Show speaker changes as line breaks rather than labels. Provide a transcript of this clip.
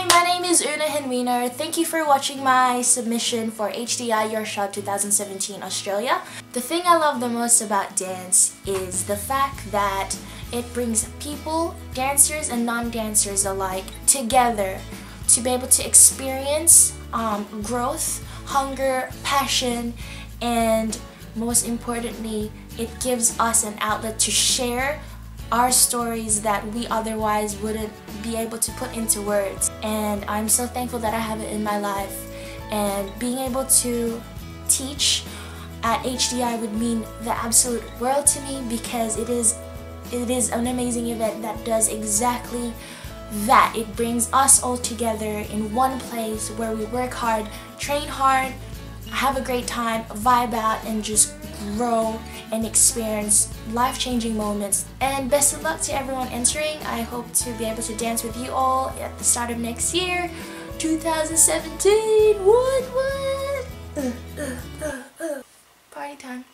Hi, my name is Una Genuino. Thank you for watching my submission for HDI Your Shot 2017 Australia. The thing I love the most about dance is the fact that it brings people, dancers and non-dancers alike, together to be able to experience um, growth, hunger, passion, and most importantly, it gives us an outlet to share our stories that we otherwise wouldn't be able to put into words. And I'm so thankful that I have it in my life. And being able to teach at HDI would mean the absolute world to me because it is it is an amazing event that does exactly that. It brings us all together in one place where we work hard, train hard, have a great time, vibe out, and just grow and experience life-changing moments. And best of luck to everyone entering. I hope to be able to dance with you all at the start of next year, 2017. What, what? Uh, uh, uh. Party time.